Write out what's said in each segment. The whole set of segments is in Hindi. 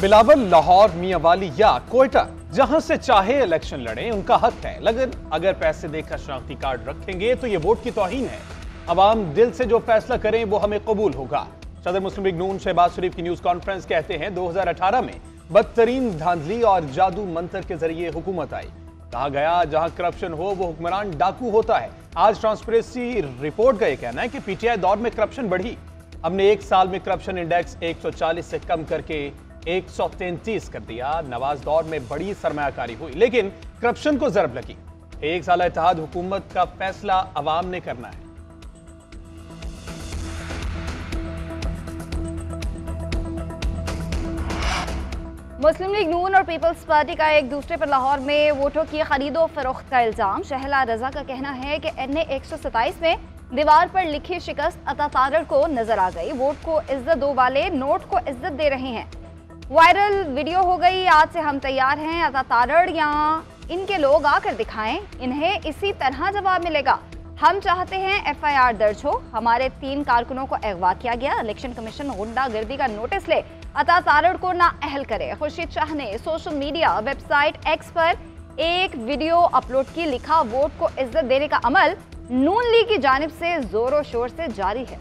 बिलावल, लाहौर, मियावाली या कोयटा, जहाँ से चाहे इलेक्शन लड़े, उनका हक है। लेकिन अगर पैसे देकर शनाख्ती कार्ड रखेंगे तो ये वोट की तोहीन है। अवाम दिल से जो फैसला करें, वो हमें कबूल होगा। सदर मुस्लिम लीग नून शहबाज शरीफ की न्यूज़ कॉन्फ्रेंस कहते हैं 2018 में बदतरीन धांधली और जादू मंत्र के ज़रिए हुकूमत आई। कहा गया, जहाँ करप्शन हो, वो हुक्मरान डाकू होता है। आज ट्रांसपेरेंसी रिपोर्ट का यह कहना है कि पीटीआई दौर में करप्शन बढ़ी। हमने एक साल में करप्शन इंडेक्स 140 से कम करके 133 कर दिया। नवाज़ दौर में बड़ी सरमायाकारी हुई, लेकिन करप्शन को जरब लगी। एक साल इतिहाद हुकूमत का फैसला अवाम ने करना है। मुस्लिम लीग नून और पीपल्स पार्टी का एक दूसरे पर लाहौर में वोटों की खरीदो फरोख्त का इल्ज़ाम। शहला रजा का कहना है कि एन ए एक में दीवार पर लिखी शिकस्त अता को नज़र आ गई। वोट को इज़्ज़त दो वाले नोट को इज़्ज़त दे रहे हैं। वायरल वीडियो हो गई, आज से हम तैयार हैं। तारड़ या इनके लोग आकर दिखाएँ, इन्हें इसी तरह जवाब मिलेगा। हम चाहते हैं एफआईआर दर्ज हो। हमारे तीन कारकुनों को अगवा किया गया। इलेक्शन कमीशन गुंडागर्दी का नोटिस ले। अता को ना अहल करे। खुर्शीद शाह ने सोशल मीडिया वेबसाइट एक्स पर एक वीडियो अपलोड की, लिखा, वोट को इज़्ज़त देने का अमल नून लीग की जानब से, जोरों शोर से जारी है।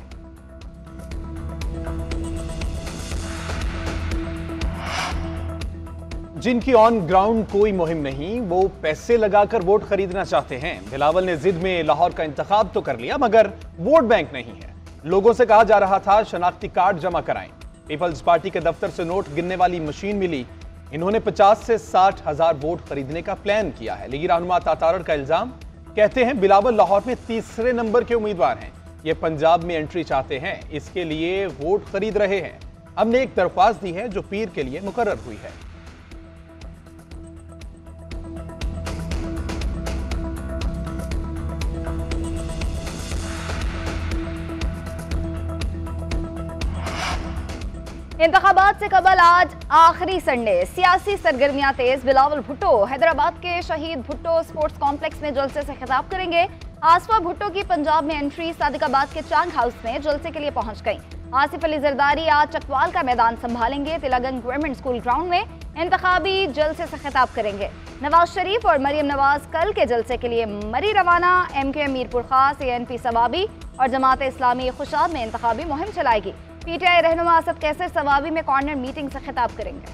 जिनकी ऑन ग्राउंड कोई मुहिम नहीं, वो पैसे लगाकर वोट खरीदना चाहते हैं। बिलावल ने जिद में लाहौर का इंतखाब तो कर लिया, मगर वोट बैंक नहीं है। लोगों से कहा जा रहा था, शनाख्ती कार्ड जमा कराएँ। पीपल्स पार्टी के दफ्तर से नोट गिनने वाली मशीन मिली। इन्होंने 50 से साठ हज़ार वोट खरीदने का प्लान किया है। लेकिन रहनुमा तातारड़ का इल्ज़ाम, कहते हैं बिलावल लाहौर में तीसरे नंबर के उम्मीदवार हैं। ये पंजाब में एंट्री चाहते हैं, इसके लिए वोट खरीद रहे हैं। हमने एक दरख्वास्त दी है जो पीर के लिए मुकर्र हुई है। इंतबात से कबल आज आखिरी संडे। सियासी सरगर्मियाँ तेज, बिलावल भुट्टो। हैदराबाद के शहीद भुट्टो स्पोर्ट्स कॉम्प्लेक्स में जलसे से खिताब करेंगे। आसफा भुट्टो की पंजाब में एंट्री सादिकाबाद के चांग हाउस में जलसे के लिए पहुँच गई। आसिफ अली जरदारी आज चकवाल का मैदान संभालेंगे। तिलगन गवर्नमेंट स्कूल ग्राउंड में इंतबी जलसे से खिताब करेंगे। नवाज़ शरीफ और मरियम नवाज़ कल के जलसे के लिए मरी रवाना। एम के मीरपुर खास ए एन पी सवाबी और जमात इस्लामी खुशाब में इंतबी मुहिम चलाएगी। पीटीआई रहनुमा असद कैसर सवाबी में कॉर्नर मीटिंग से खिताब करेंगे।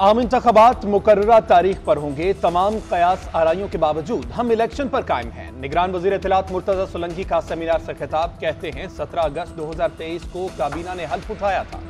आम इंतबात मुकर्रा तारीख पर होंगे। तमाम कयास आराइयों के बावजूद हम इलेक्शन पर कायम हैं। निगरान वज़ीर इतलात मुर्तजा सोलंकी का सेमिनार से खिताब कहते हैं, सत्रह अगस्त 2023 को काबीना ने हल्फ उठाया था।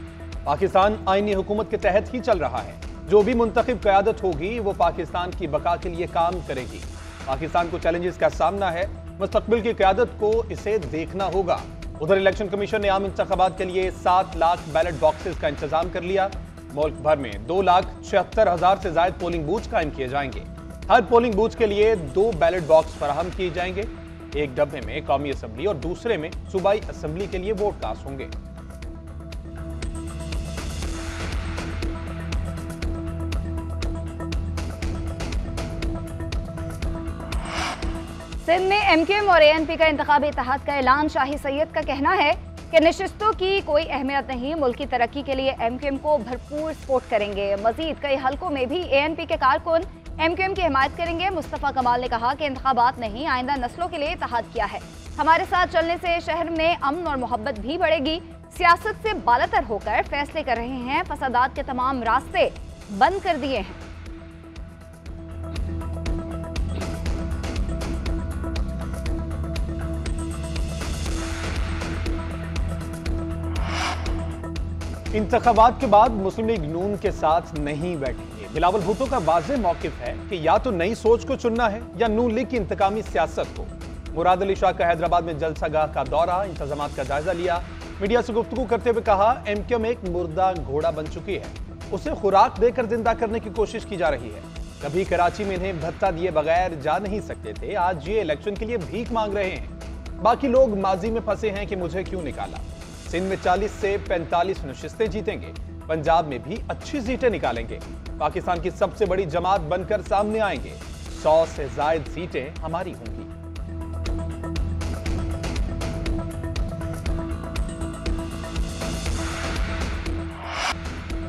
पाकिस्तान आईनी हुकूमत के तहत ही चल रहा है। जो भी मुंतखब क्यादत होगी, वो पाकिस्तान की बका के लिए काम करेगी। पाकिस्तान को चैलेंजेस का सामना है। मुस्तबिल की क्यादत को इसे देखना होगा। उधर इलेक्शन कमीशन ने आम इंतबात के लिए सात लाख बैलेट बॉक्सेस का इंतज़ाम कर लिया। मुल्क भर में दो लाख छिहत्तर हज़ार से ज़्यादा पोलिंग बूथ कायम किए जाएँगे। हर पोलिंग बूथ के लिए दो बैलेट बॉक्स फराहम किए जाएँगे। एक डब्बे में कौमी असम्बली और दूसरे में सूबाई असम्बली के लिए वोट कास्ट होंगे। सिंध में एमक्यूएम और एएनपी का इंतबी इतिहाद का ऐलान, शाही सैयद का कहना है कि नशस्तों की कोई अहमियत नहीं, मुल्क की तरक्की के लिए एमक्यूएम को भरपूर सपोर्ट करेंगे। मजीद कई हलकों में भी एएनपी के कारकुन एमक्यूएम की हिमायत करेंगे। मुस्तफ़ा कमाल ने कहा कि इंतबात नहीं, आइंदा नस्लों के लिए इतिहाद किया है। हमारे साथ चलने से शहर में अमन और मोहब्बत भी बढ़ेगी। सियासत से बालतर होकर फैसले कर रहे हैं। फसादात के तमाम रास्ते बंद कर दिए हैं। इंतबात के बाद मुस्लिम लीग नून के साथ नहीं बैठेंगे बिलावल भुट्टो का वाज मौकफ है कि या तो नई सोच को चुनना है या नून लीग की इंतकामी सियासत को। मुराद अली शाह का हैदराबाद में जलसागाह का दौरा इंतज़ाम का जायजा लिया। मीडिया से गुफ्तु करते हुए कहा एम क्यू एक मुर्दा घोड़ा बन चुकी है। उसे खुराक देकर ज़िंदा करने की कोशिश की जा रही है। कभी कराची में इन्हें भत्ता दिए बगैर जा नहीं सकते थे। आज ये इलेक्शन के लिए भीख मांग रहे हैं। बाकी लोग माजी में फंसे हैं कि मुझे क्यों निकाला? सिंध में 40 से 45 नशिस्तें जीतेंगे। पंजाब में भी अच्छी सीटें निकालेंगे। पाकिस्तान की सबसे बड़ी जमात बनकर सामने आएँगे। सौ से जायद सीटें हमारी होंगी।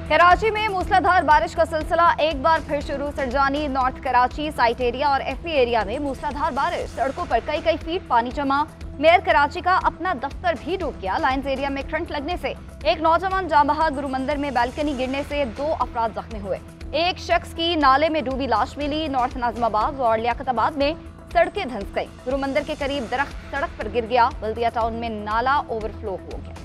कराची में मूसलाधार बारिश का सिलसिला एक बार फिर शुरू। Surjani north Karachi site area और एफ़ एरिया में मूसलाधार बारिश। सड़कों पर कई कई फीट पानी जमा। मेयर कराची का अपना दफ्तर भी डूब गया। लाइन्स एरिया में करंट लगने से एक नौजवान जामबहा गुरु मंदिर में बैल्कनी गिरने से दो अपराध जख्मी हुए। एक शख्स की नाले में डूबी लाश मिली नॉर्थ नाजमाबाद और लियाकताबाद में सड़कें धंस गई। गुरु मंदिर के करीब दरख्त सड़क पर गिर गया, बल्दिया टाउन में नाला ओवरफ्लो हो गया।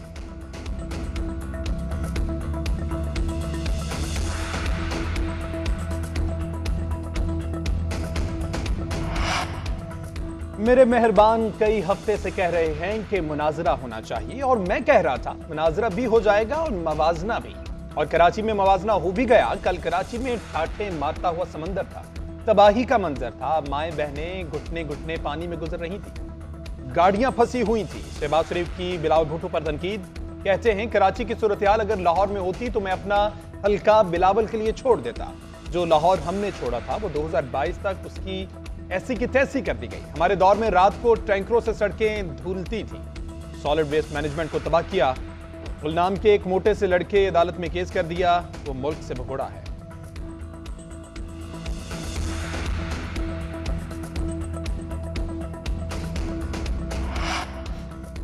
मेरे मेहरबान कई हफ़्ते से कह रहे हैं कि मुनाजरा होना चाहिए और मैं कह रहा था, मुनाजरा भी हो जाएगा और मवाजना भी। और कराची में मवाजना हो भी गया, कल कराची में ठाठे मारता हुआ समंदर था, तबाही का मंजर था, माए बहने घुटने घुटने पानी में गुजर रही थी। गाड़ियाँ फंसी हुई थी, शहबाज शरीफ की बिलावल भुट्टो पर तनकीद। कहते हैं, कराची की सूरत अगर लाहौर में होती तो मैं अपना हल्का बिलावल के लिए छोड़ देता। जो लाहौर हमने छोड़ा था, वो 2022 तक उसकी ऐसी की तैसी कर दी गई। हमारे दौर में रात को टैंकरों से सड़कें धुलती थी। सॉलिड वेस्ट मैनेजमेंट को तबाह किया गुलनाम के एक मोटे से लड़के अदालत में केस कर दिया, वो मुल्क से भगोड़ा है।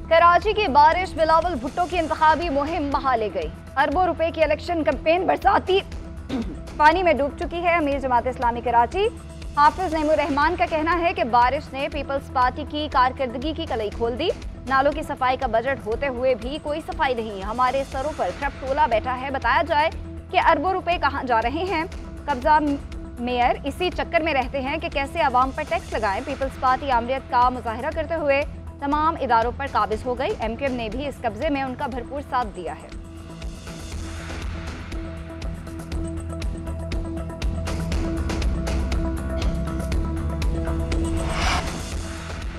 कराची की बारिश बिलावल भुट्टो की इंतबी मुहिम बहा ले गई। अरबों रुपए की इलेक्शन कैंपेन बरसाती पानी में डूब चुकी है अमीर जमात इस्लामी कराची। हाफिज रहमान का कहना है कि बारिश ने पीपल्स पार्टी की कारकर्दगी की कलई खोल दी। नालों की सफ़ाई का बजट होते हुए भी कोई सफ़ाई नहीं, हमारे सरों पर ट्रप टोला बैठा है। बताया जाए कि अरबों रुपए कहाँ जा रहे हैं। कब्जा मेयर इसी चक्कर में रहते हैं कि कैसे आवाम पर टैक्स लगाएँ। पीपल्स पार्टी आमरीत का मुजाहरा करते हुए तमाम इदारों पर काबिज हो गई। एमकेएम ने भी इस कब्जे में उनका भरपूर साथ दिया है।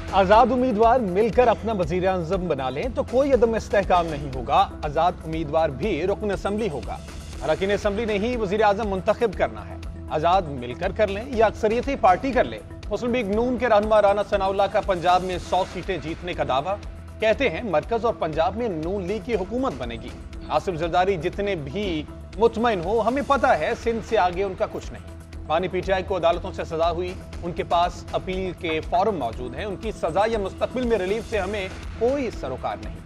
आज़ाद उम्मीदवार मिलकर अपना वज़ीर अजम बना लें तो कोई अदम इस्तेकाम नहीं होगा। आज़ाद उम्मीदवार भी रुकन असम्बली होगा। अरकिन असम्बली ने ही वज़ीर अजम मुंतखब करना है। आज़ाद मिलकर कर लें या अक्सरियती पार्टी कर ले। मुस्लिम लीग नून के रहनमा राना सनाउल्ला का पंजाब में सौ सीटें जीतने का दावा। कहते हैं, मरकज और पंजाब में नून लीग की हुकूमत बनेगी। आसिफ जरदारी जितने भी मुतमिन हो, हमें पता है, सिंध से आगे उनका कुछ नहीं। पानी पीटीआई को अदालतों से सजा हुई। उनके पास अपील के फॉर्म मौजूद हैं। उनकी सजा या मुस्तकबिल में रिलीफ से हमें कोई सरोकार नहीं।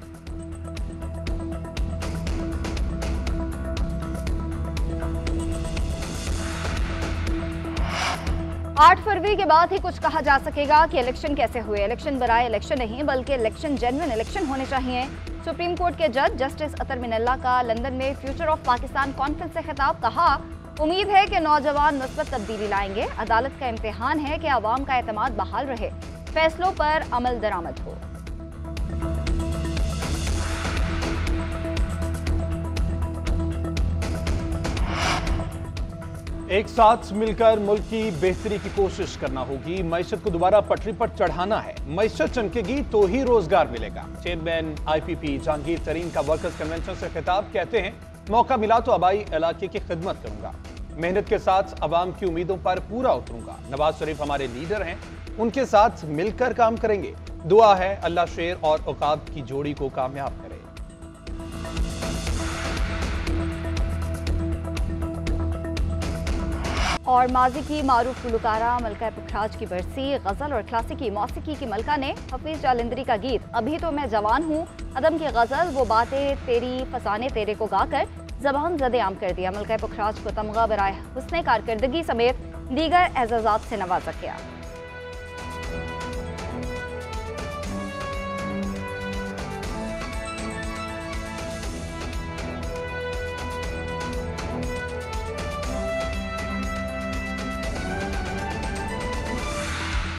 आठ फरवरी के बाद ही कुछ कहा जा सकेगा कि इलेक्शन कैसे हुए। इलेक्शन बराए इलेक्शन नहीं, बल्कि इलेक्शन जेन्युइन इलेक्शन होने चाहिए। सुप्रीम कोर्ट के जज जस्टिस अतर मिनल्ला का लंदन में फ्यूचर ऑफ़ पाकिस्तान कॉन्फ्रेंस से खिताब, कहा उम्मीद है कि नौजवान मुस्बत तब्दीली लाएँगे। अदालत का इम्तिहान है कि आवाम का एतमाद बहाल रहे। फैसलों पर अमल दरामद हो। एक साथ मिलकर मुल्क की बेहतरी की कोशिश करना होगी। मीशत को दोबारा पटरी पर चढ़ाना है। मीशत चमकेगी तो ही रोज़गार मिलेगा। चेयरमैन आईपीपी जहांगीर तरीन का वर्कर्स कन्वेंशन से खिताब कहते हैं मौका मिला तो आबाई इलाके की खिदमत करूँगा। मेहनत के साथ अवाम की उम्मीदों पर पूरा उतरूँगा। नवाज़ शरीफ हमारे लीडर हैं। उनके साथ मिलकर काम करेंगे। दुआ है अल्लाह शेर और औकाब की जोड़ी को कामयाब करे। और माजी की मारूफ गुलकारा मलका पुखराज की बरसी, गज़ल और क्लासिकी मौसीकी की मलका ने हफीज जालिंदरी का गीत, अभी तो मैं जवान हूँ। अदम की गज़ल, वो बातें तेरी, फसाने तेरे को गाकर जबान जद जदेआम कर दिया। मलका पुखराज को तमगा बरए हुसन कारकर्दगी समेत दीगर एजाजात से नवाजा गया।